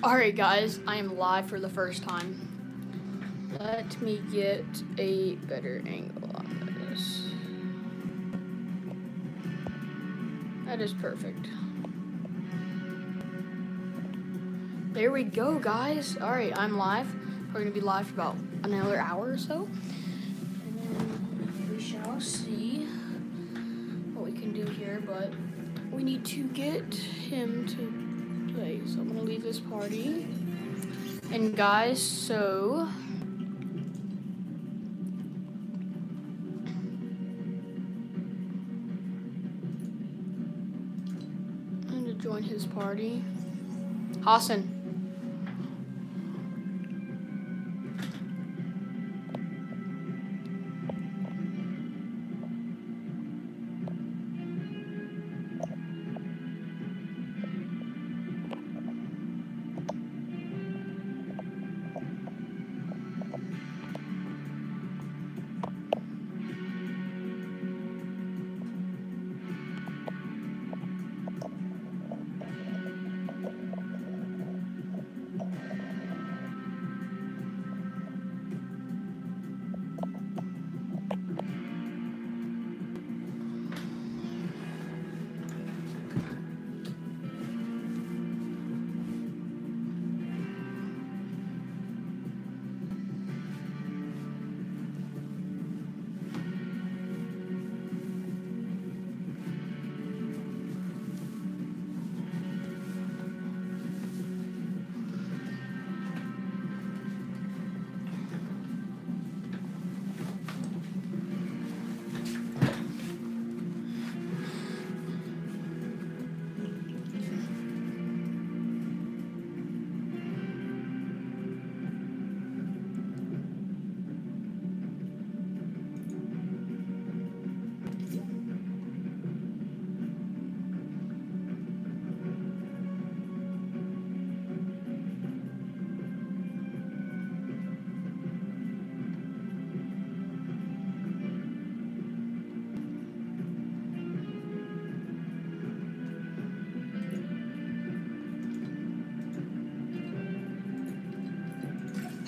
Alright, guys, I am live for the first time. Let me get a better angle on this. That is perfect. There we go, guys. Alright, I'm live. We're to be live for about another hour or so. And then we shall see what we can do here, but we need to get him to play. So I'm gonna leave this party. And guys, so I'm gonna join his party. Hassan.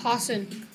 Hassan.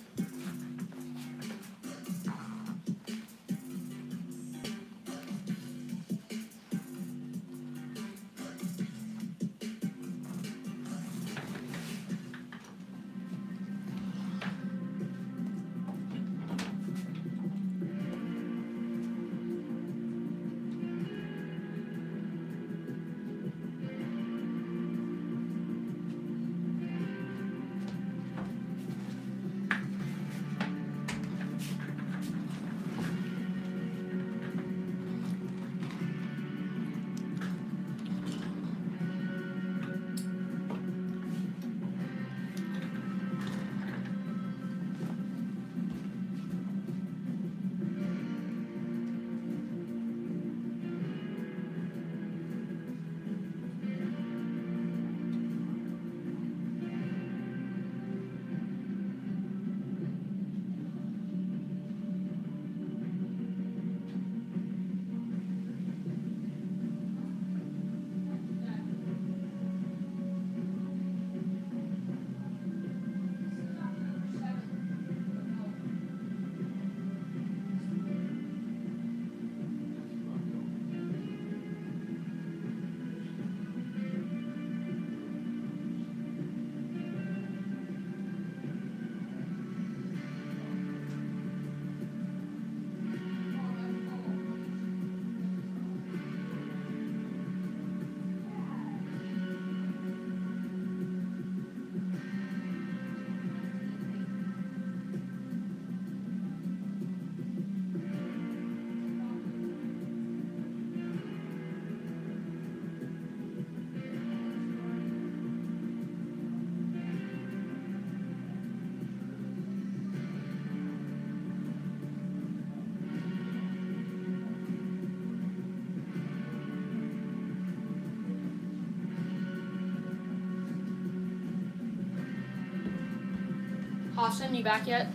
Austin, you back yet?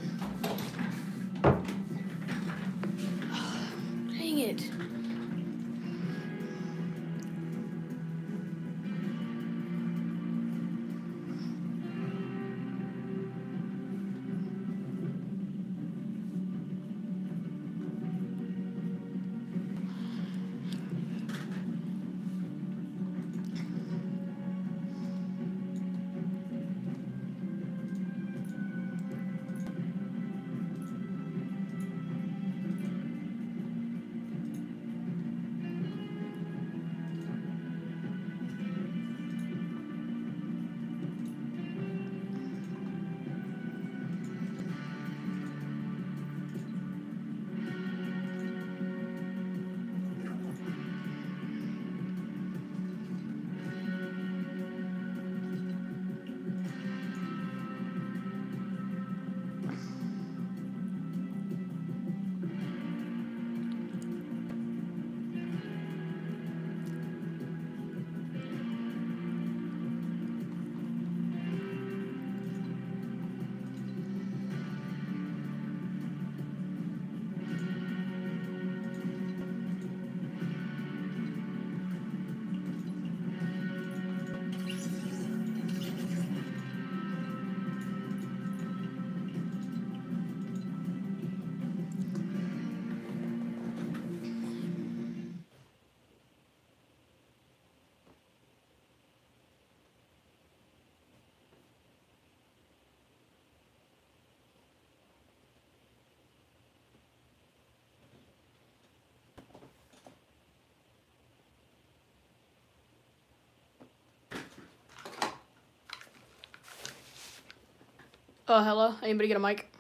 Oh, hello. Anybody get a mic?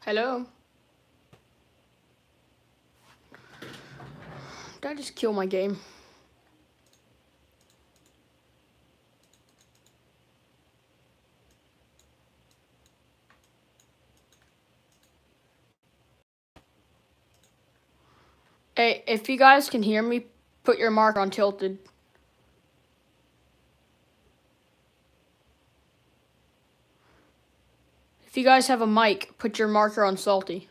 Hello. Did I just kill my game? Hey, if you guys can hear me, put your mark on tilted. If you guys have a mic, put your marker on salty.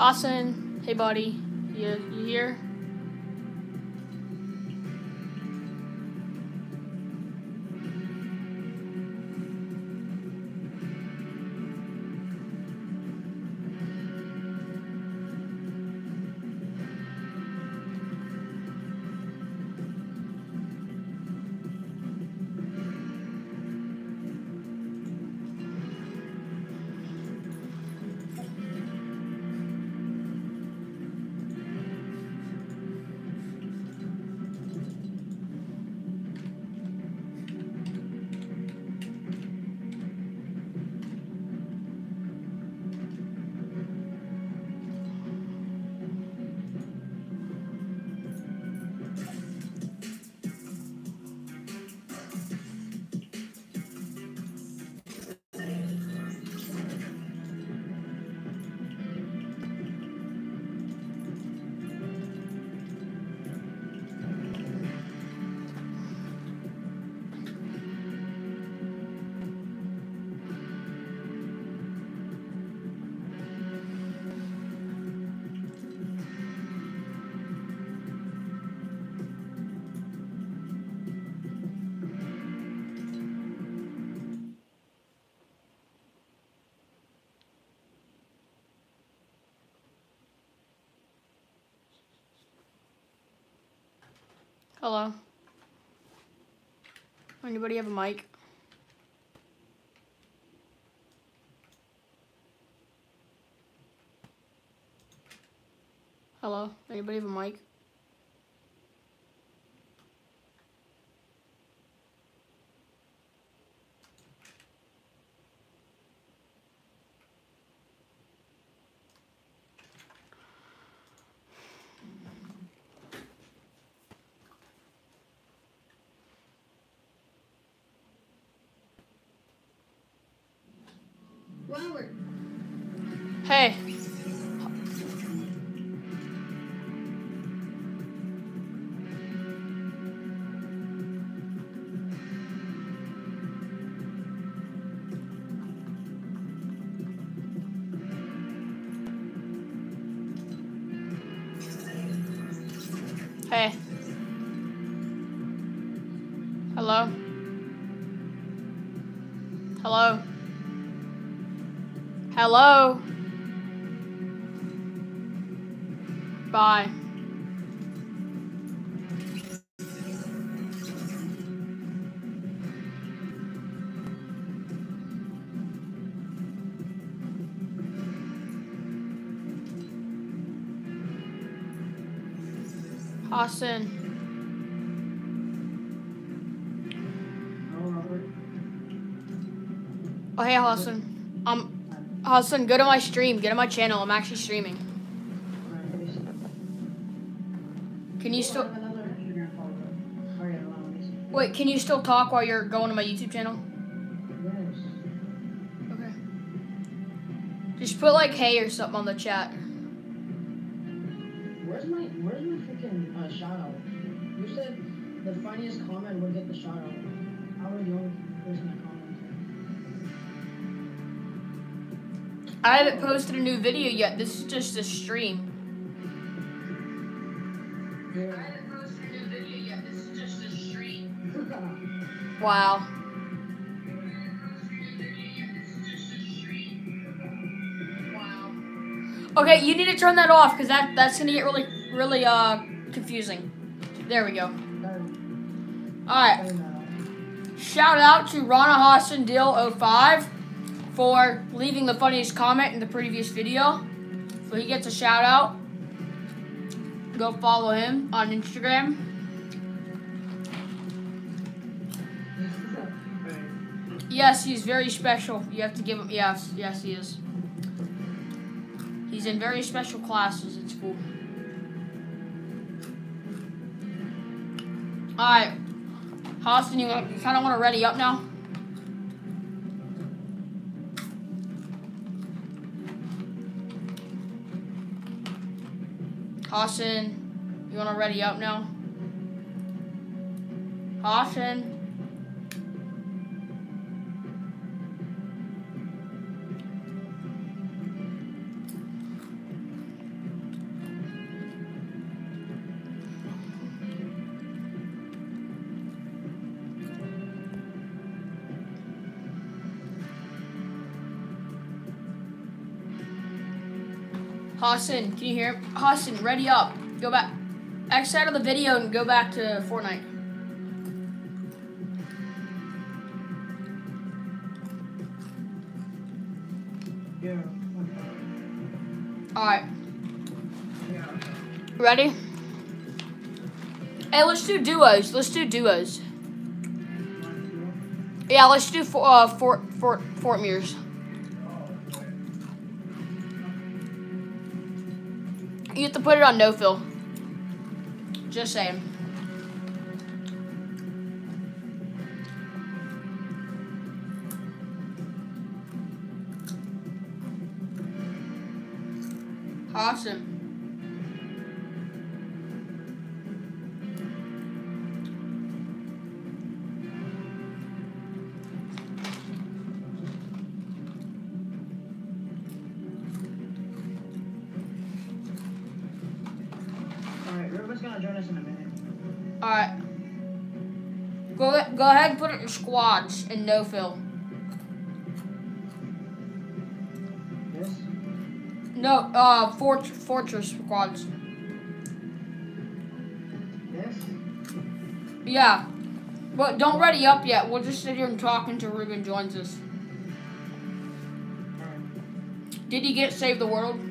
Hassan, hey buddy, you, you here? Hello. Anybody have a mic? Hello. Anybody have a mic? Hello? Bye. Austin. Oh, hey, Austin. Um, Austin, go to my stream. Go to my channel. I'm actually streaming. Can you still wait? Can you still talk while you're going to my YouTube channel? Yes. Okay. Just put like hey or something on the chat. Where's my Where's my freaking uh, shout out? You said the funniest comment would get the shout out. I was the only person that I haven't posted a new video yet. This is just a stream. Wow. Okay, you need to turn that off because that that's gonna get really really uh confusing. There we go. All right. Shout out to Rana Hassan Deal 05 for leaving the funniest comment in the previous video. So he gets a shout out. Go follow him on Instagram. Yes, he's very special. You have to give him. Yes, yes, he is. He's in very special classes at school. All right, Austin, you kind of want to ready up now? Austin, you want to ready up now? Austin. Hassan, can you hear? Hassan, ready up. Go back. Exit out of the video and go back to Fortnite. Yeah. Alright, Yeah. ready? Hey, let's do duos. Let's do duos. Yeah, let's do for, uh, Fort, Fort, Fort Mears. You have to put it on no fill. Just saying. Awesome. Squads and no fill. Yes? No, uh, fort, fortress squads. Yes? Yeah. But don't ready up yet. We'll just sit here and talk until Ruben joins us. Did he get Save the World?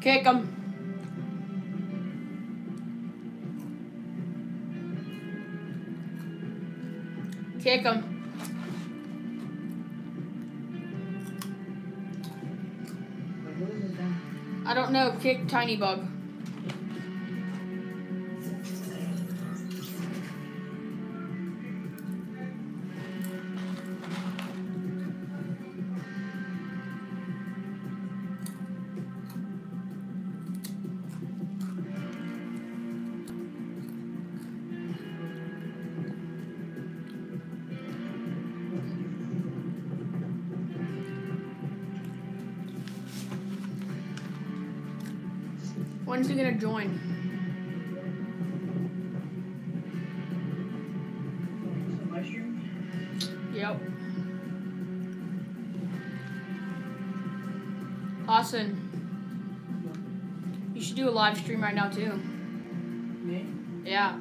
Kick him. Kick him. I don't know. Kick Tiny Bug. Join? So live stream? Yep. Austin, you should do a live stream right now too. Me? Yeah.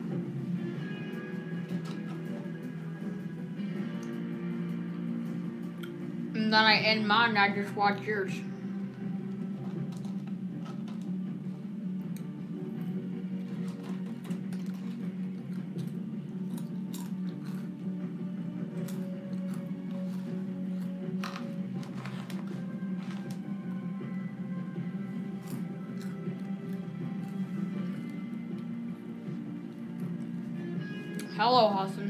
And then I end mine and I just watch yours. Hello, Hassan.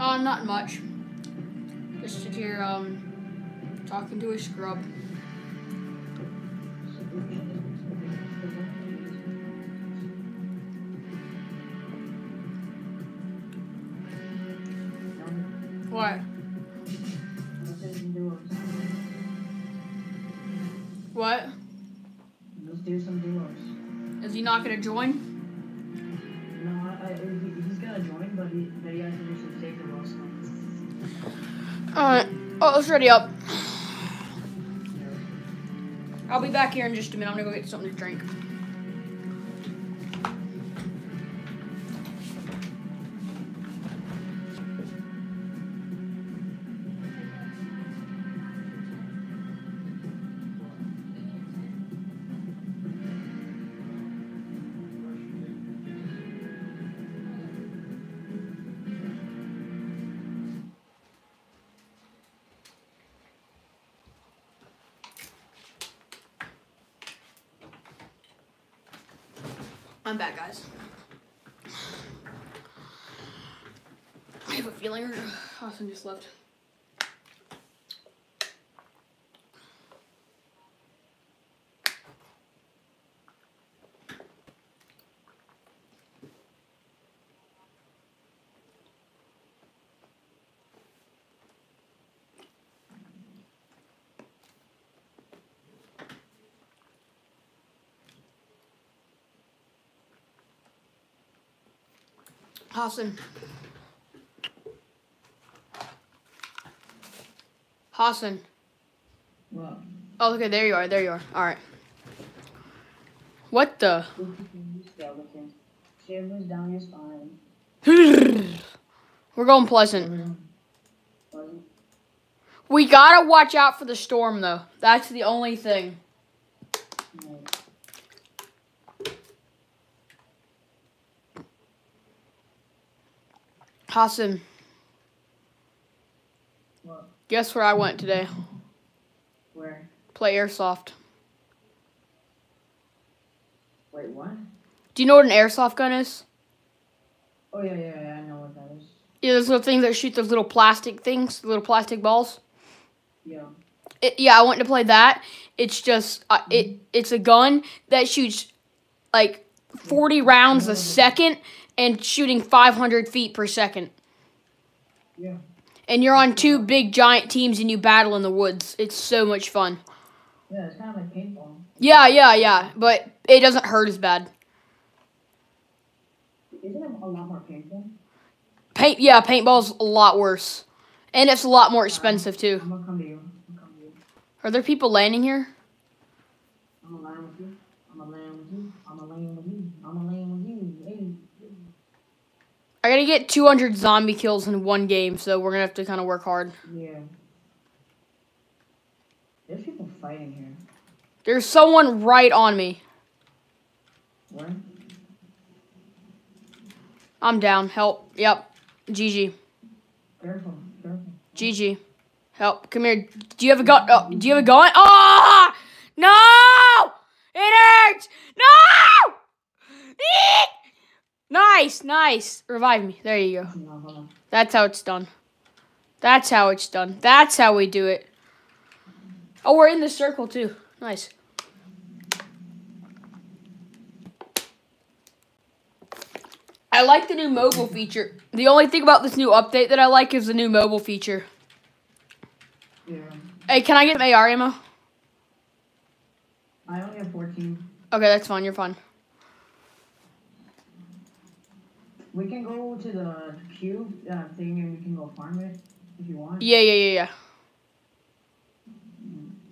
Uh, not much. Just sit here, um, talking to a scrub. What? What? Let's do some duos. Is he not gonna join? Alright. Oh, ready up. I'll be back here in just a minute. I'm gonna go get something to drink. I'm back, guys. I have a feeling Austin just left. Hassan. Hassan. What? Oh, okay, there you are. There you are. All right. What the? Shivers down your spine. We're going pleasant. We gotta watch out for the storm, though. That's the only thing. no. Hassan, What? guess where I went today? Where? Play airsoft. Wait, what? Do you know what an airsoft gun is? Oh yeah, yeah, yeah. I know what that is. Yeah, those little things that shoot those little plastic things, little plastic balls. Yeah. It, yeah, I went to play that. It's just uh, it. It's a gun that shoots like forty rounds a second and shooting five hundred feet per second. Yeah. And you're on two big giant teams and you battle in the woods. It's so much fun. Yeah, it's kind of like paintball. Yeah, yeah, yeah. But it doesn't hurt as bad. Isn't it a lot more painful? Paint, yeah, paintball's a lot worse, and it's a lot more expensive too. I'm gonna come to you. I'm gonna come to you. Are there people landing here? I'm gonna land with you. I'm gonna land with you. I'm gonna land with you. I'm gonna land with you. Hey. I gotta get 200 zombie kills in one game, so we're gonna have to kind of work hard. Yeah. There's people fighting here. There's someone right on me. Where? I'm down. Help. Yep. GG. Careful. Careful. GG. Help. Come here. Do you have a gun? Oh, do you have a gun? Ah! No! It hurts! No! Eek! Nice, nice. Revive me. There you go. No, hold on. That's how it's done. That's how it's done. That's how we do it. Oh, we're in the circle too. Nice. I like the new mobile feature. The only thing about this new update that I like is the new mobile feature. Yeah. Hey, can I get AR ammo? I only have 14. Okay, that's fine. You're fine. We can go to the cube uh, thing and we can go farm it if you want. Yeah, yeah, yeah, yeah.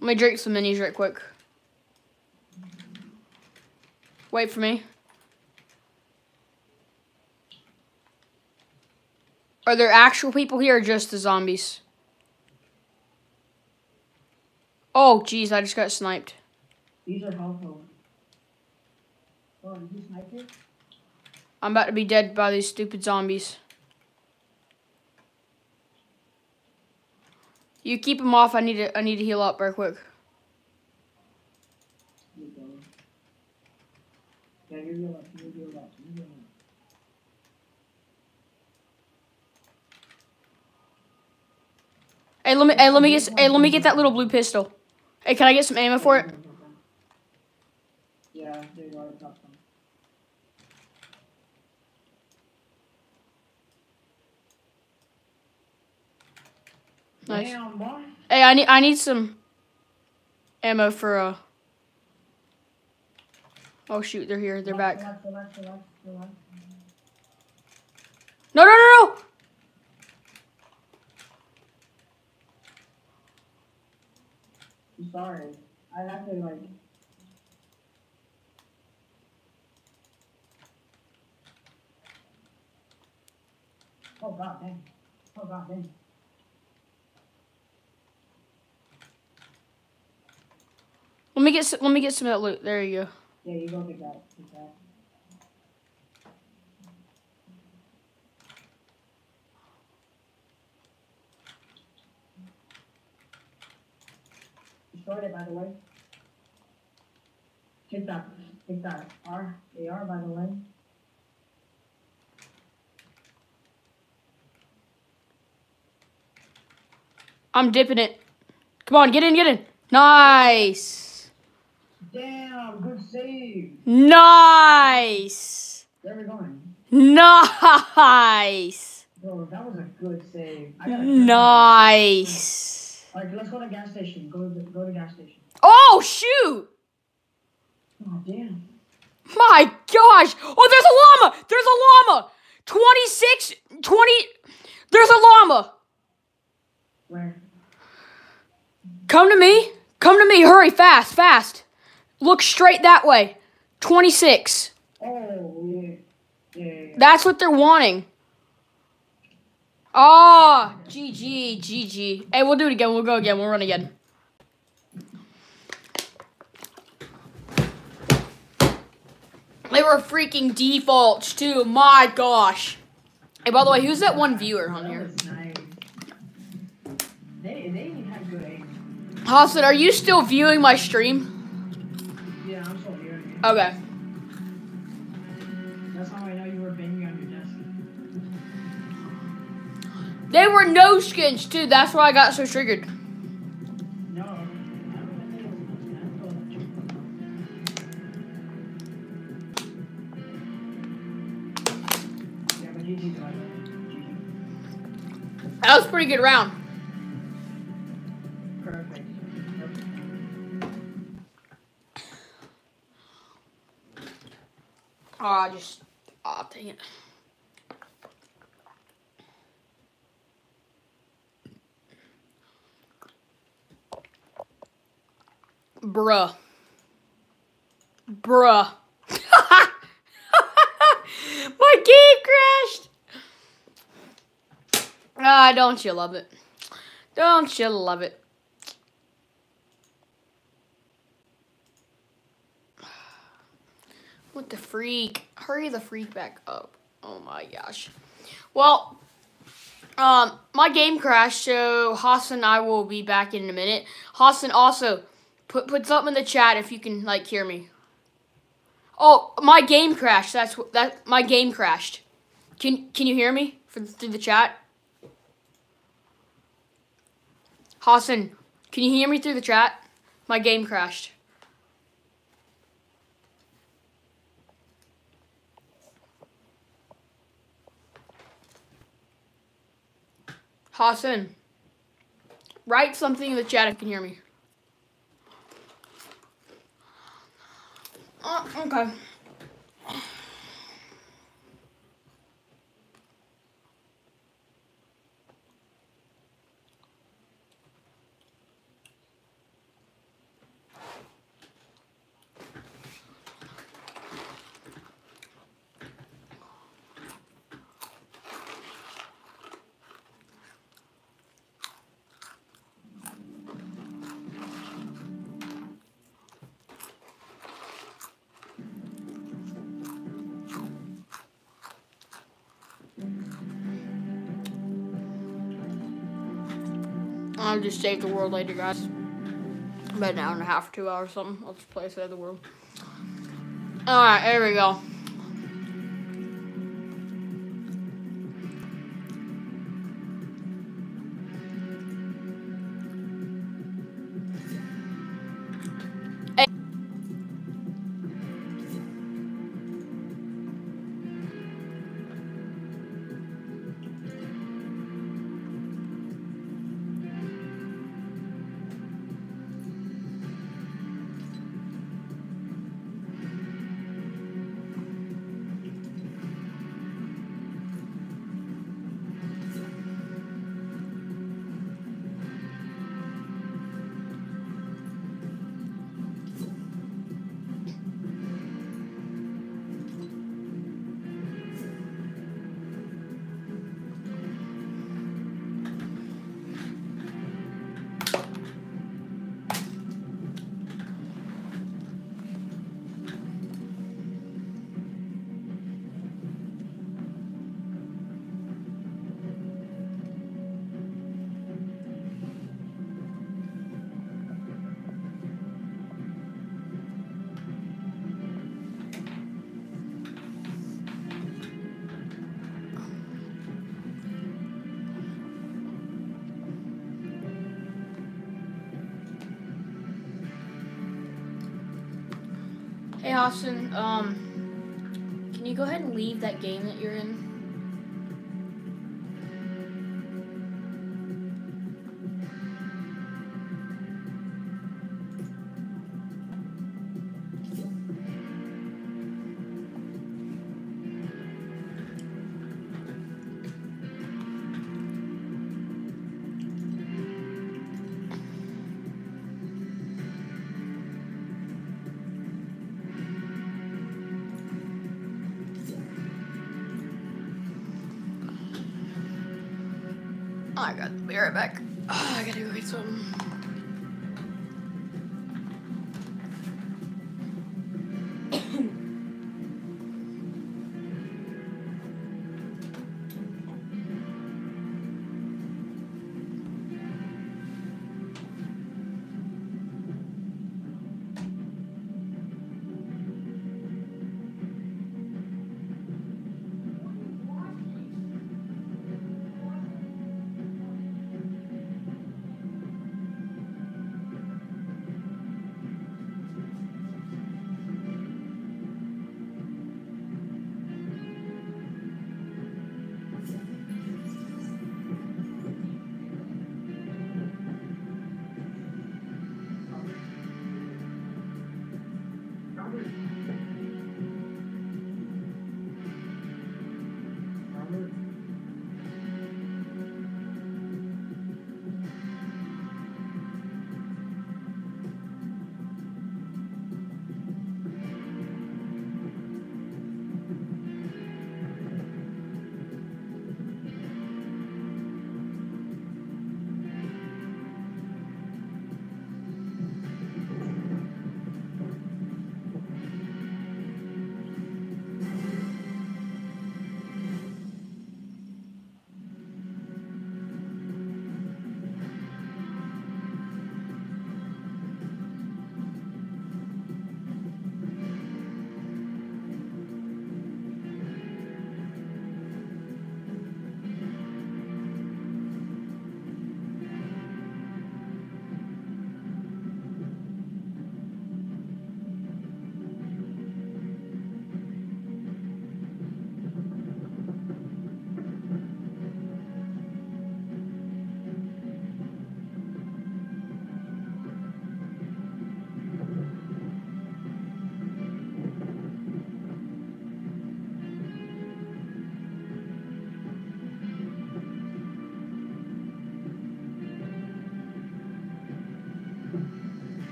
Let me drink some minis right quick. Wait for me. Are there actual people here or just the zombies? Oh, jeez, I just got sniped. These are helpful. Oh, did you snipe it? I'm about to be dead by these stupid zombies. You keep them off. I need to. I need to heal up real quick. Hey, let me. Hey, let me get. Hey, let me get that little blue pistol. Hey, can I get some ammo for it? Yeah, there you go. I got some. Nice. Damn, boy. Hey, I need. I need some ammo for uh. Oh shoot! They're here. They're back. No, no, no, no! I'm sorry. I have to like. Oh god dang. Oh god dang. Me get. Let me get some of that loot. There you go. Yeah, you go take that. Take that. Destroyed it by the way. Take that. Take that. R. AR by the way. I'm dipping it. Come on, get in, get in. Nice. Damn, good save. Nice. Where are we going? Nice. Bro, that was a good save. Nice. Alright, let's go to gas station. Go to go to gas station. Oh shoot! Oh damn. My gosh! Oh, there's a llama! There's a llama! 26, 20. There's a llama! Where? Come to me. Come to me. Hurry, fast, fast. Look straight that way. 26. Oh yeah. Yeah, yeah, yeah. That's what they're wanting. Ah, GG, GG. Hey, we'll do it again. We'll go again. We'll run again. They were freaking defaults too. My gosh. Hey, by the way, who's that one viewer on here? They they had good aim. Hassan, are you still viewing my stream? Okay. That's how I know you were banging on your desk. They were no skins too. That's why I got so triggered. No, I don't think it was Yeah, but GG though. GG. That was a pretty good round. Oh, I just. Oh, dang it. Bruh. Bruh. My game crashed. Ah, don't you love it? Don't you love it? What the freak? Hurry the freak back up. Oh my gosh. Well, um, my game crashed, so Hassan and I will be back in a minute. Hassan also put put something in the chat if you can like hear me. Oh, my game crashed. That's what that my game crashed. Can can you hear me for, through the chat? Hassan, can you hear me through the chat? My game crashed. Hassan, write something in the chat if you can hear me. Uh, okay. I'll just save the world later, guys. About an hour and a half, two hours, something. I'll just play Save the World. Alright, here we go. Hey Austin, um, can you go ahead and leave that game that you're in? Oh, I got be right back. Oh, I gotta go get some.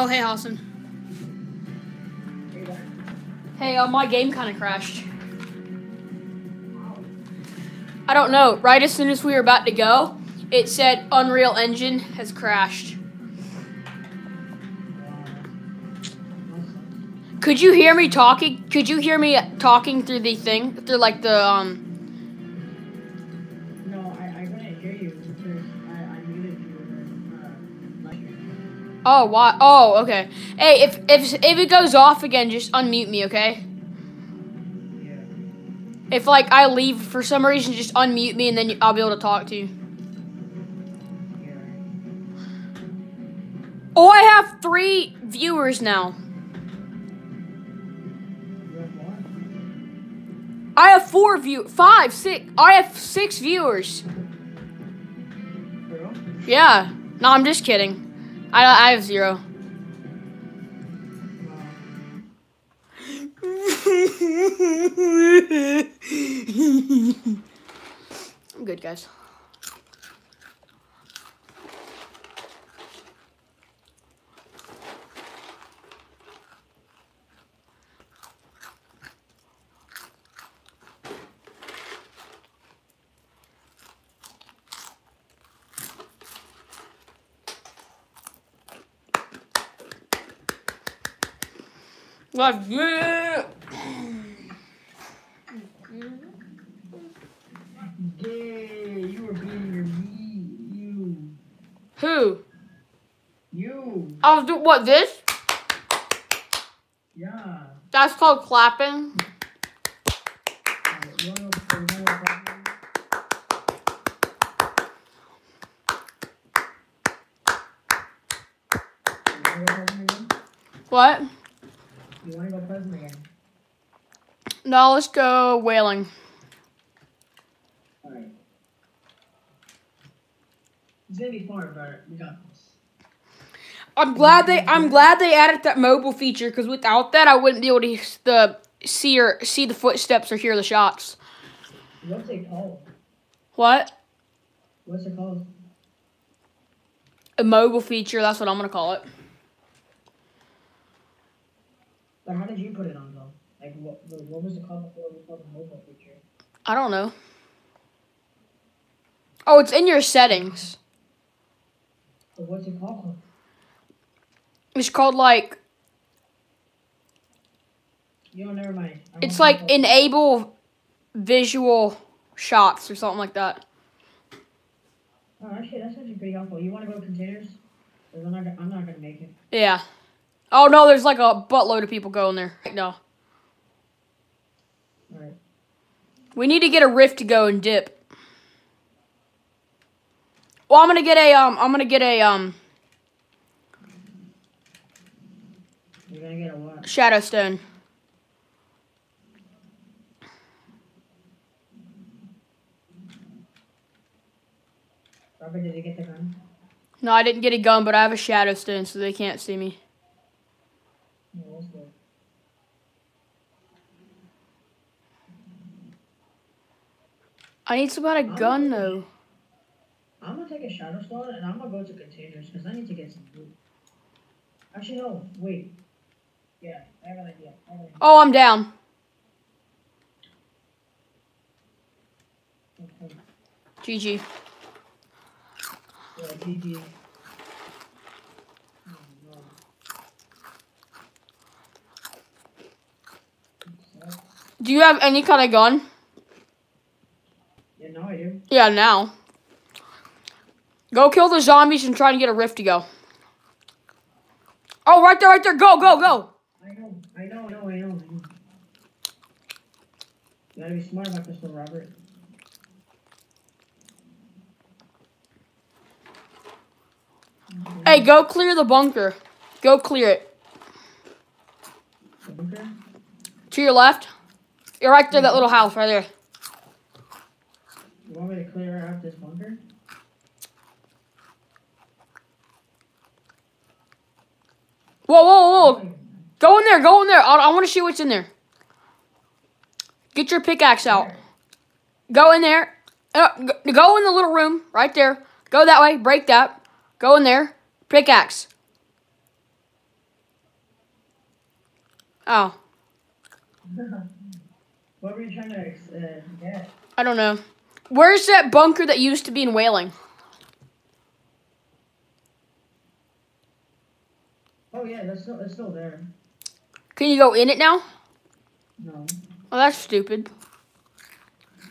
Oh, hey, Hassan. Hey, uh, my game kind of crashed. I don't know. Right as soon as we were about to go, it said Unreal Engine has crashed. Could you hear me talking? Could you hear me talking through the thing? Through like the um Oh, why? Oh, okay. Hey, if if if it goes off again, just unmute me, okay? If like I leave for some reason, just unmute me and then I'll be able to talk to you. Oh, I have three viewers now. I have four view, five, six. I have six viewers. Yeah. No, I'm just kidding. I I have zero. I'm good, guys. Gay, you were being your. You. Who? You. Oh, I was doing what? This? Yeah. That's called clapping. Alright, you you wanna go first? You wanna go present again? What? You wanna go present again? Now let's go Wailing. Alright. It's gonna be fun, but we got this. I'm glad they I'm glad they added that mobile feature because without that I wouldn't be able to the see or see the footsteps or hear the shots. What's it called? What? What's it called? A mobile feature, that's what I'm gonna call it. But how did you put it on though? Like what? What was it called before it was called the mobile feature? I don't know. Oh, it's in your settings. But what's it called? It's called like You know, never mind. I it's like enable visual shots or something like that. Oh, actually, that's actually pretty helpful. You want to go containers? 'Cause I'm not. I'm not gonna make it. Yeah. Oh no, there's like a buttload of people going there. No. Right. We need to get a rift to go and dip. Well, I'm gonna get a um. I'm gonna get a um You're gonna get a what? shadow stone. Robert, did you get the gun? No, I didn't get a gun, but I have a shadow stone, so they can't see me. No, let's go. I need some kind of gun though. I'm gonna take a shadow stone and I'm gonna go to containers because I need to get some food. Actually, no. Wait. Yeah, I have an idea. I have an idea. Oh, I'm down. Okay. GG. Yeah, GG. Oh, no. Do you have any kind of gun? Yeah, now I do. Yeah, now. Go kill the zombies and try to get a rift to go. Oh, right there, right there. Go, go, go. I know, I know, I know, I know, You gotta be smart about this one, Robert. Hey, go clear the bunker. Go clear it. Bunker? To your left. You're right there, that little house right there. You want me to clear out this bunker? Whoa, whoa, whoa. Go in there, go in there. I, I want to see what's in there. Get your pickaxe out. Go in there. Uh, go in the little room right there. Go that way. Break that. Go in there. Pickaxe. Oh, what were you trying to uh, get? I don't know. Where's that bunker that used to be in Wailing? Oh yeah, that's still it's still there. Can you go in it now? No. Oh, that's stupid.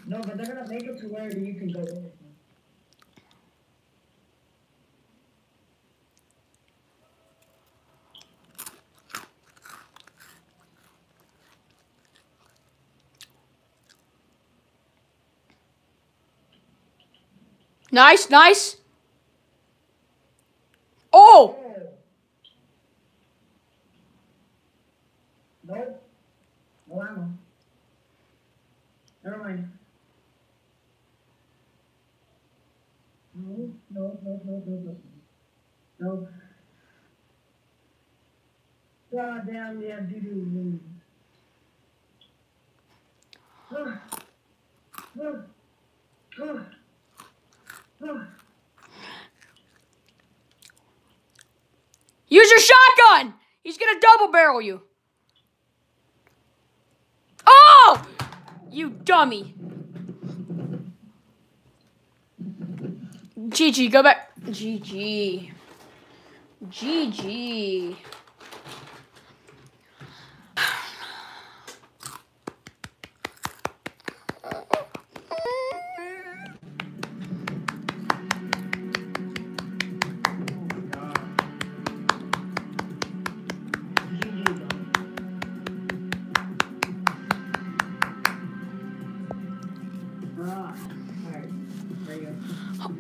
No, but they're gonna make it to where you can go in it. Nice, nice. Oh! No. Never mind. No, no, no, no, no, no. God damn, yeah, doo doo. Ah. Ah. Ah. Ah. Use your shotgun! He's gonna double barrel you. Oh! You dummy. GG, go back. GG. GG.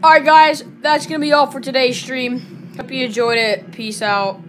Alright, guys, that's gonna be all for today's stream. Hope you enjoyed it. Peace out.